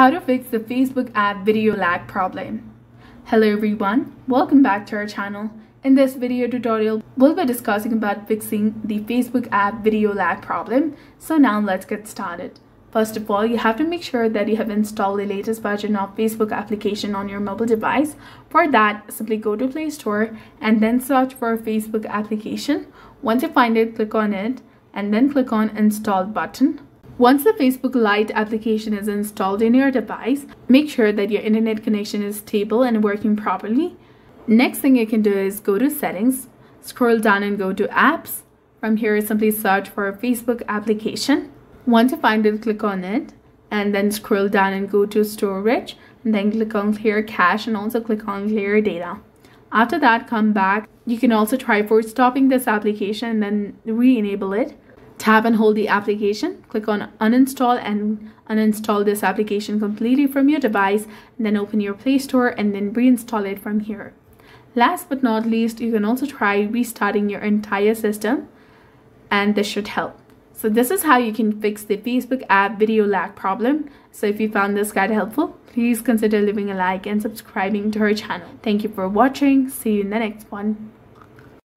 How to fix the Facebook app video lag problem. Hello everyone, welcome back to our channel. In this video tutorial, we'll be discussing about fixing the Facebook app video lag problem. So now let's get started. First of all, you have to make sure that you have installed the latest version of Facebook application on your mobile device. For that, simply go to Play Store and then search for Facebook application. Once you find it, click on it and then click on Install button. Once the Facebook Lite application is installed in your device, make sure that your internet connection is stable and working properly. Next thing you can do is go to settings, scroll down and go to apps. From here, simply search for a Facebook application. Once you find it, click on it and then scroll down and go to storage and then click on clear cache and also click on clear data. After that, come back. You can also try for stopping this application and then re-enable it. Tap and hold the application, click on uninstall and uninstall this application completely from your device, then open your Play Store and then reinstall it from here. Last but not least, you can also try restarting your entire system and this should help. So this is how you can fix the Facebook app video lag problem. So if you found this guide helpful, please consider leaving a like and subscribing to our channel. Thank you for watching. See you in the next one.